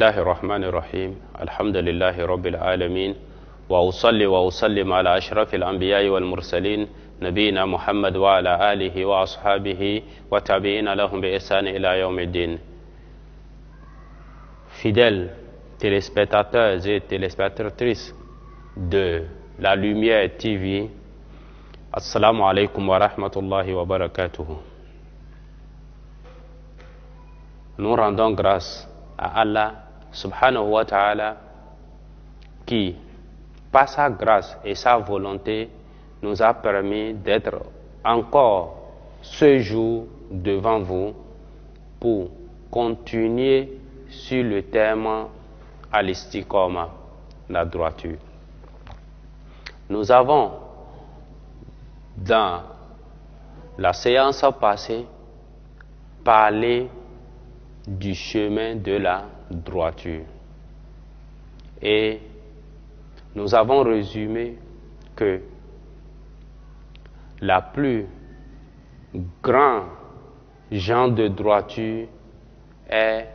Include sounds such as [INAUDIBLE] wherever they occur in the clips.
الله الرحمن الرحيم الحمد لله رب العالمين وأصلي وأسلم على أشرف الأنبياء والمرسلين نبينا محمد وعلى آله وأصحابه وتابعين لهم بإحسان إلى يوم الدين Fidèles téléspectateurs et téléspectatrices de la Lumière TV, Assalamu alaikum wa rahmatullahi wa barakatuh. Nous rendons grâce à Allah subhanahu wa ta'ala qui, par sa grâce et sa volonté, nous a permis d'être encore ce jour devant vous pour continuer sur le thème al-istiqama, la droiture. Nous avons, dans la séance passée, parlé du chemin de la droiture. Et nous avons résumé que la plus grande genre de droiture est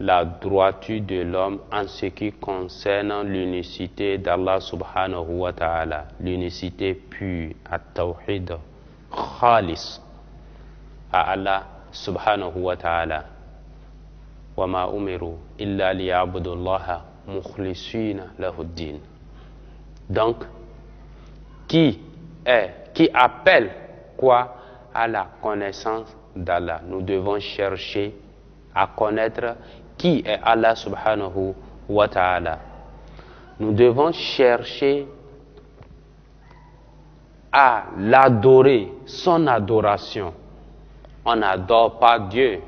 la droiture de l'homme en ce qui concerne l'unicité d'Allah subhanahu wa ta'ala, l'unicité pure, à tawhid, khalis, à Allah subhanahu wa ta'ala wama umiru illa. Donc, qui est, qui appelle quoi à la connaissance d'Allah? Nous devons chercher à connaître qui est Allah subhanahu wa ta'ala. Nous devons chercher à l'adorer, son adoration. On n'adore pas Dieu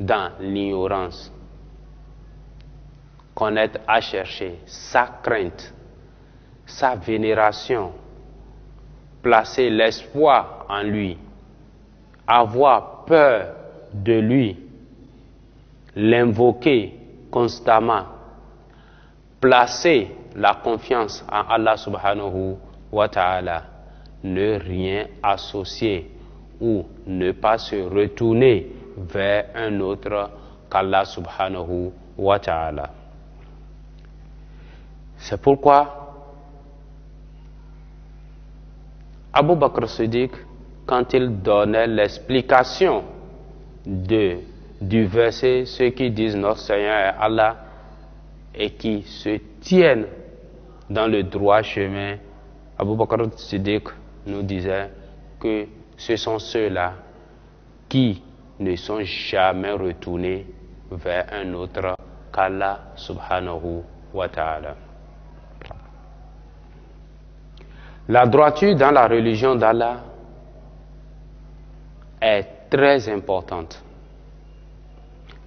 dans l'ignorance. Connaître à chercher sa crainte, sa vénération, placer l'espoir en lui, avoir peur de lui, l'invoquer constamment, placer la confiance en Allah subhanahu wa ta'ala, ne rien associer ou ne pas se retourner vers un autre qu'Allah subhanahu wa ta'ala. C'est pourquoi Abu Bakr Siddiq, quand il donnait l'explication de, du verset, ceux qui disent notre Seigneur est Allah et qui se tiennent dans le droit chemin, Abu Bakr Siddiq nous disait que ce sont ceux-là qui ne sont jamais retournés vers un autre qu'Allah subhanahu wa ta'ala. La droiture dans la religion d'Allah est très importante,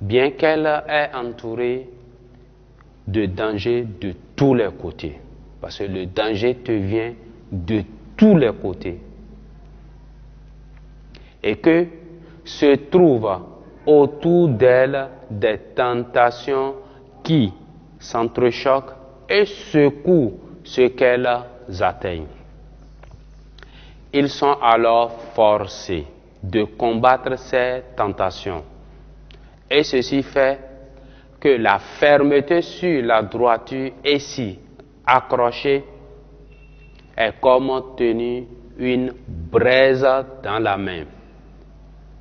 bien qu'elle est entourée de dangers de tous les côtés, parce que le danger te vient de tous les côtés, et que se trouvent autour d'elle des tentations qui s'entrechoquent et secouent ce qu'elles atteignent. Ils sont alors forcés de combattre ces tentations. Et ceci fait que la fermeté sur la droiture ici accrochée est comme tenir une braise dans la main.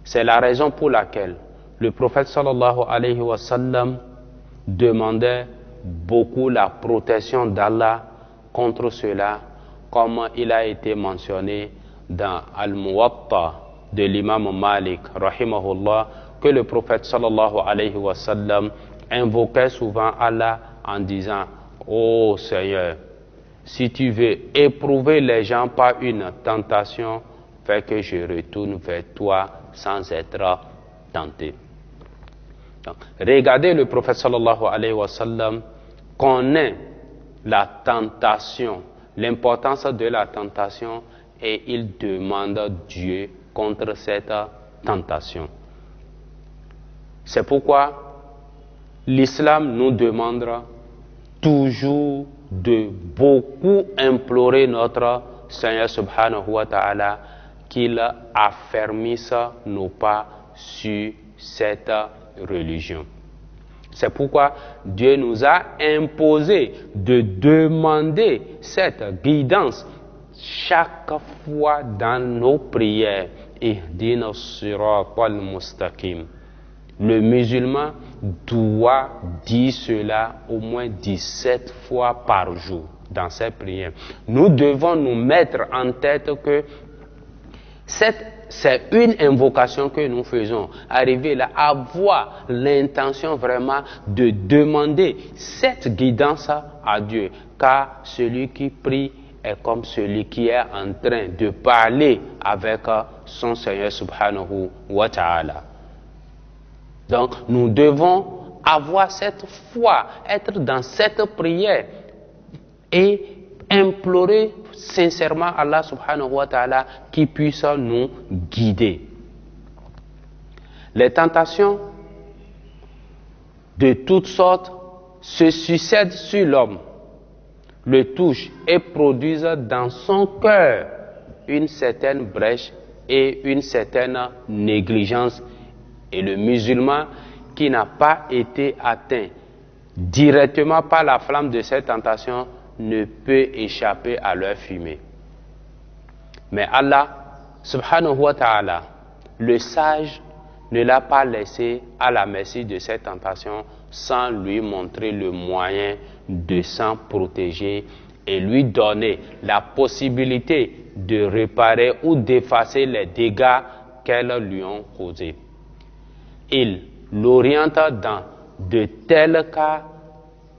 C'est la raison pour laquelle le prophète sallallahu alayhi demandait beaucoup la protection d'Allah contre cela, comme il a été mentionné dans Al-Muwatta de l'imam Malik, rahimahullah, que le prophète sallallahu alayhi invoquait souvent Allah en disant Ô oh Seigneur, si tu veux éprouver les gens par une tentation, fais que je retourne vers toi sans être tenté. Regardez le prophète sallallahu alayhi wa sallam connaît la tentation, l'importance de la tentation et il demande Dieu contre cette tentation. C'est pourquoi l'islam nous demande toujours de beaucoup implorer notre Seigneur subhanahu wa ta'ala qu'il affermisse nos pas sur cette religion. C'est pourquoi Dieu nous a imposé de demander cette guidance chaque fois dans nos prières. Le musulman doit dire cela au moins 17 fois par jour dans ses prières. Nous devons nous mettre en tête que c'est une invocation que nous faisons. Arriver là, avoir l'intention vraiment de demander cette guidance à Dieu. Car celui qui prie est comme celui qui est en train de parler avec son Seigneur subhanahu wa ta'ala. Donc nous devons avoir cette foi, être dans cette prière et implorer sincèrement Allah subhanahu wa ta'ala qui puisse nous guider. Les tentations de toutes sortes se succèdent sur l'homme, le touchent et produisent dans son cœur une certaine brèche et une certaine négligence. Et le musulman qui n'a pas été atteint directement par la flamme de cette tentation ne peut échapper à leur fumée. Mais Allah, subhanahu wa ta'ala, le sage, ne l'a pas laissé à la merci de cette tentation sans lui montrer le moyen de s'en protéger et lui donner la possibilité de réparer ou d'effacer les dégâts qu'elles lui ont causés. Il l'oriente dans de tels cas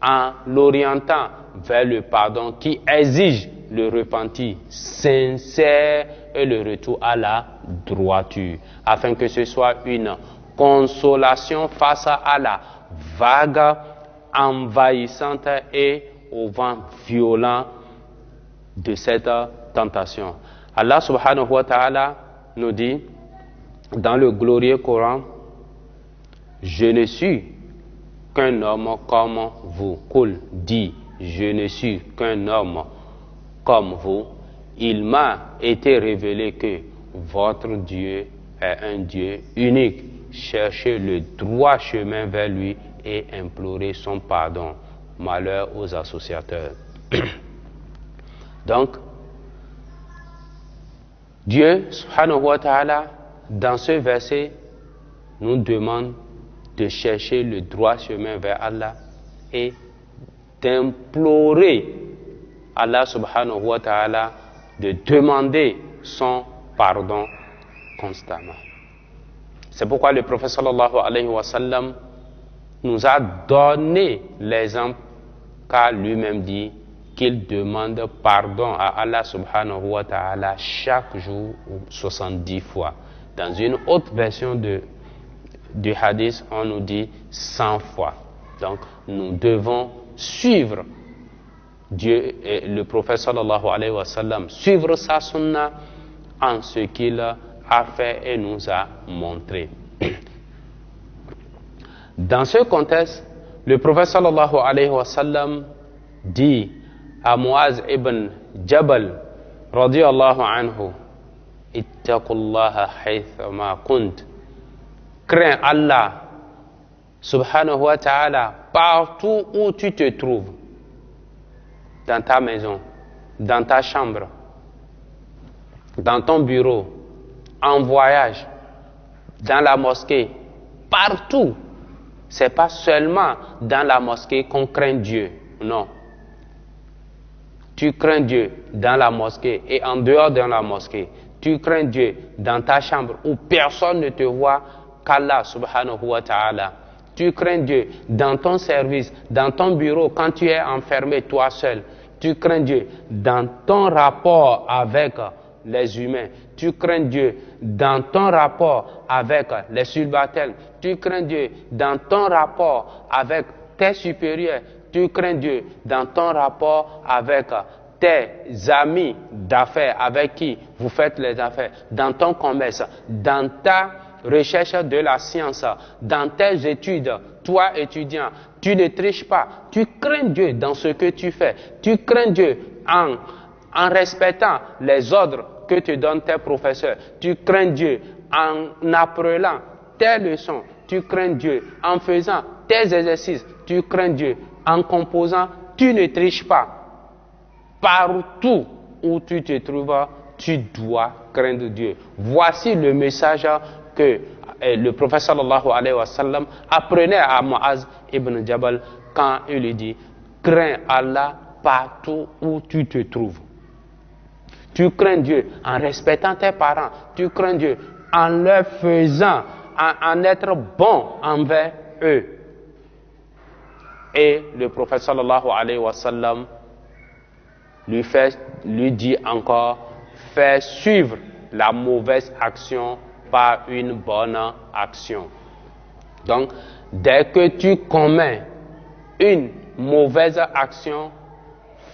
en l'orientant vers le pardon qui exige le repentir sincère et le retour à la droiture, afin que ce soit une consolation face à la vague envahissante et au vent violent de cette tentation. Allah subhanahu wa ta'ala nous dit dans le glorieux Coran, je ne suis qu'un homme comme vous. Kul dit, je ne suis qu'un homme comme vous. Il m'a été révélé que votre Dieu est un Dieu unique. Cherchez le droit chemin vers lui et implorez son pardon. Malheur aux associateurs. [COUGHS] Donc, Dieu, dans ce verset, nous demande de chercher le droit chemin vers Allah et d'implorer Allah subhanahu wa ta'ala de demander son pardon constamment. C'est pourquoi le prophète sallallahu alayhi wa sallam nous a donné l'exemple qu'a lui-même dit qu'il demande pardon à Allah subhanahu wa ta'ala chaque jour 70 fois. Dans une autre version de du hadith, on nous dit 100 fois. Donc, nous devons suivre Dieu et le prophète sallallahu alayhi wa sallam, suivre sa sunna en ce qu'il a fait et nous a montré. [CLEARS THROAT] Dans ce contexte, le prophète sallallahu alayhi wa sallam dit à Muaz ibn Jabal, radiyallahu anhu, ittaqullaha haythama kunt crains Allah subhanahu wa ta'ala partout où tu te trouves, dans ta maison, dans ta chambre, dans ton bureau, en voyage, dans la mosquée, partout. C'est pas seulement dans la mosquée qu'on craint Dieu, non. Tu crains Dieu dans la mosquée et en dehors de la mosquée. Tu crains Dieu dans ta chambre où personne ne te voit subhanahu wa ta'ala. Tu crains Dieu dans ton service, dans ton bureau, quand tu es enfermé toi seul. Tu crains Dieu dans ton rapport avec les humains. Tu crains Dieu dans ton rapport avec les subalternes. Tu crains Dieu dans ton rapport avec tes supérieurs. Tu crains Dieu dans ton rapport avec tes amis d'affaires avec qui vous faites les affaires, dans ton commerce, dans ta recherche de la science, dans tes études, toi étudiant, tu ne triches pas, tu crains Dieu dans ce que tu fais, tu crains Dieu en, respectant les ordres que te donnent tes professeurs, tu crains Dieu en apprenant tes leçons, tu crains Dieu en faisant tes exercices, tu crains Dieu. En composant, tu ne triches pas. Partout où tu te trouves, tu dois craindre Dieu. Voici le message que euh, le prophète sallallahu alayhi wa sallam apprenait à Muaz ibn Jabal quand il lui dit Crains Allah partout où tu te trouves. Tu crains Dieu en respectant tes parents. Tu crains Dieu en leur faisant, en, être bon envers eux. Et le prophète sallallahu alayhi wa sallam lui, fait, lui dit encore, fais suivre la mauvaise action une bonne action. Donc, dès que tu commets une mauvaise action,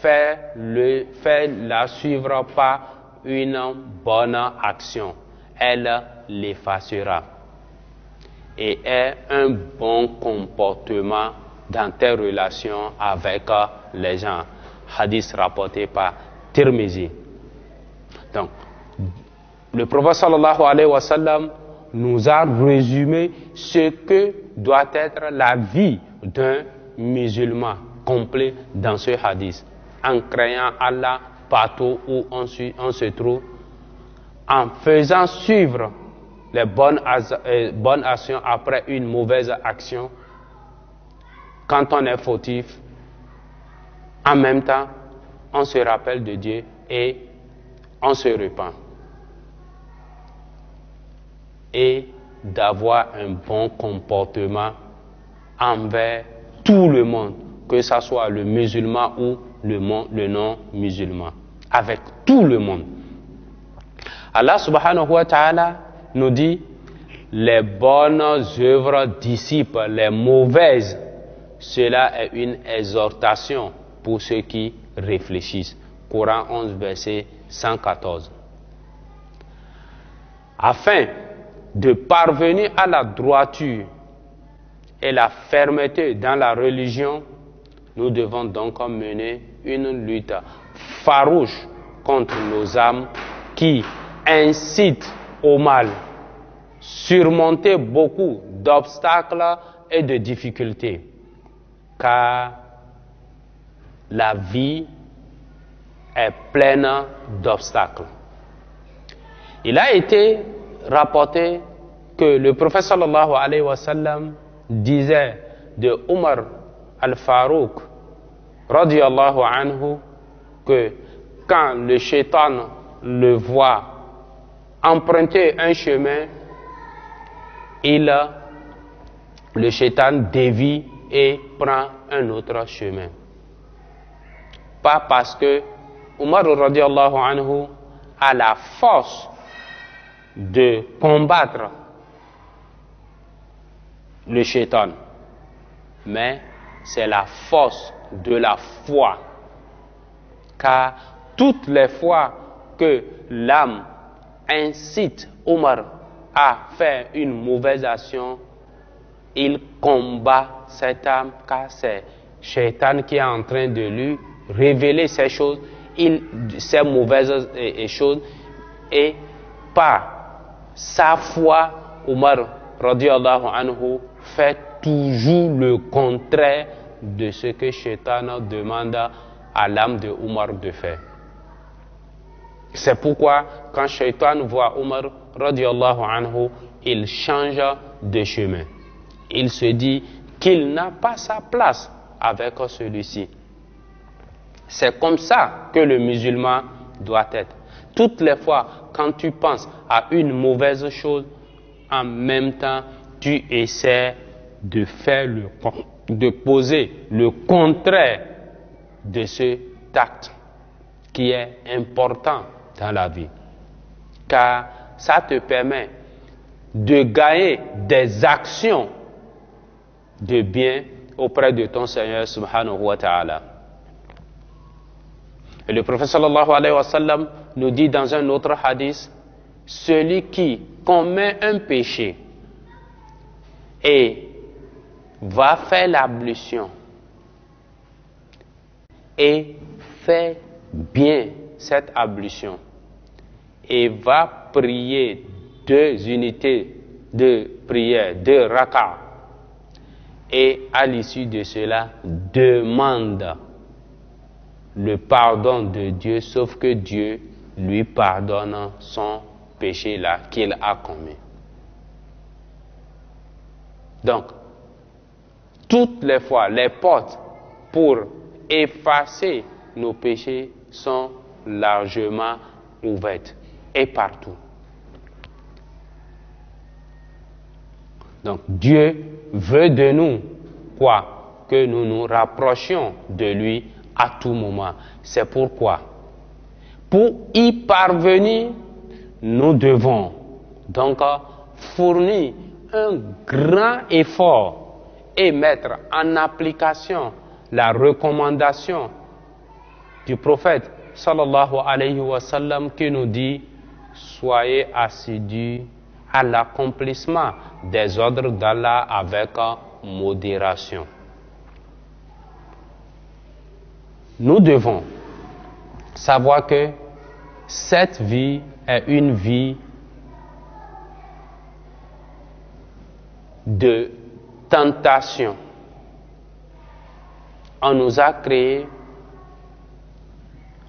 fais-la suivre par une bonne action. Elle l'effacera. Et est un bon comportement dans tes relations avec les gens. Hadith rapporté par Tirmizi. Donc, le prophète sallallahu alayhi wa sallam nous a résumé ce que doit être la vie d'un musulman complet dans ce hadith en créant Allah partout où on, se trouve, en faisant suivre les bonnes, euh, bonnes actions après une mauvaise action, quand on est fautif, en même temps, on se rappelle de Dieu et on se repent. Et d'avoir un bon comportement envers tout le monde, que ce soit le musulman ou le, le non-musulman, avec tout le monde. Allah subhanahu wa ta'ala nous dit, les bonnes œuvres dissipent les mauvaises. Cela est une exhortation pour ceux qui réfléchissent. Coran 11, verset 114. Afin de parvenir à la droiture et la fermeté dans la religion, nous devons donc mener une lutte farouche contre nos âmes qui incitent au mal, surmonter beaucoup d'obstacles et de difficultés, car la vie est pleine d'obstacles. Il a été rapporté que le prophète sallallahu alayhi wa sallam disait de Omar al-Farouk radiallahu anhu que quand le shaitan le voit emprunter un chemin, il, le shaitan dévie et prend un autre chemin. Pas parce que Omar radiallahu anhu a la force de combattre le shaitan, mais c'est la force de la foi. Car toutes les fois que l'âme incite Omar à faire une mauvaise action, il combat cette âme car c'est Shaitan qui est en train de lui révéler ces choses, il, ces mauvaises choses, et par sa foi, Omar radiallahu anhu fait toujours le contraire de ce que Shaitan demande à l'âme de Omar de faire. C'est pourquoi quand Shaitan voit Omar radiallahu anhu, il change de chemin. Il se dit qu'il n'a pas sa place avec celui-ci. C'est comme ça que le musulman doit être. Toutes les fois quand tu penses à une mauvaise chose, en même temps, tu essaies de faire le de poser le contraire de ce tact qui est important dans la vie. Car ça te permet de gagner des actions de bien auprès de ton Seigneur subhanahu wa ta'ala. Et le prophète alayhi wa sallam nous dit dans un autre hadith, celui qui commet un péché et va faire l'ablution et fait bien cette ablution et va prier deux unités de prière, deux raka et à l'issue de cela demande le pardon de Dieu, sauf que Dieu lui pardonne son péché là qu'il a commis. Donc, toutes les fois, les portes pour effacer nos péchés sont largement ouvertes et partout. Donc Dieu veut de nous quoi? Que nous nous rapprochions de lui à tout moment. C'est pourquoi, pour y parvenir, nous devons donc fournir un grand effort et mettre en application la recommandation du prophète sallallahu alayhi wa sallam qui nous dit soyez assidus à l'accomplissement des ordres d'Allah avec modération. Nous devons savoir que cette vie est une vie de tentation. On nous a créé,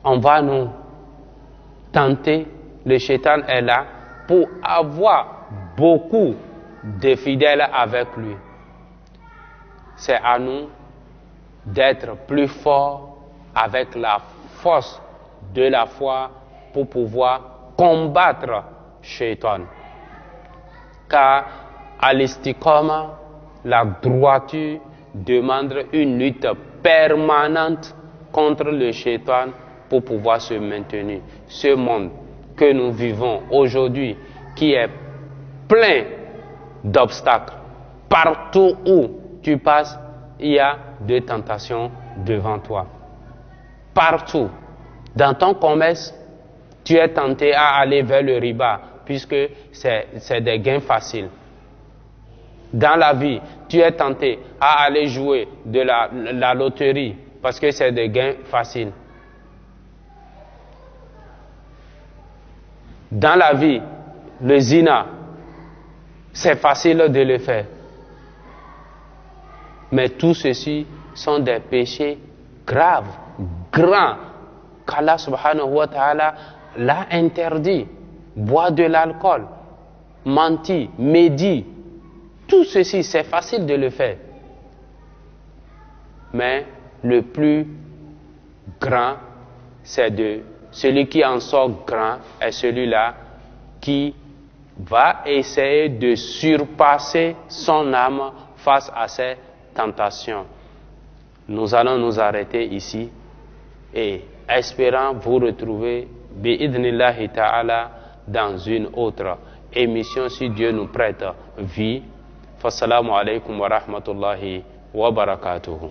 on va nous tenter, le shaitan est là pour avoir beaucoup de fidèles avec lui. C'est à nous d'être plus forts avec la force de la foi pour pouvoir combattre Shaitan. Car à l'esticoma, la droiture demande une lutte permanente contre le Shaitan pour pouvoir se maintenir. Ce monde que nous vivons aujourd'hui, qui est plein d'obstacles, partout où tu passes, il y a des tentations devant toi. Partout. Dans ton commerce, tu es tenté à aller vers le riba, puisque c'est des gains faciles. Dans la vie, tu es tenté à aller jouer de la, la loterie, parce que c'est des gains faciles. Dans la vie, le zina, c'est facile de le faire. Mais tout ceci sont des péchés graves, grands, qu'Allah subhanahu wa ta'ala l'a interdit. Boire de l'alcool, mentir, médire, tout ceci, c'est facile de le faire. Mais le plus grand, c'est de celui qui en sort grand est celui-là qui va essayer de surpasser son âme face à ces tentations. Nous allons nous arrêter ici et espérant vous retrouver ta'ala dans une autre émission si Dieu nous prête vie. Fassalamu alaikum wa rahmatullahi wa barakatuhu.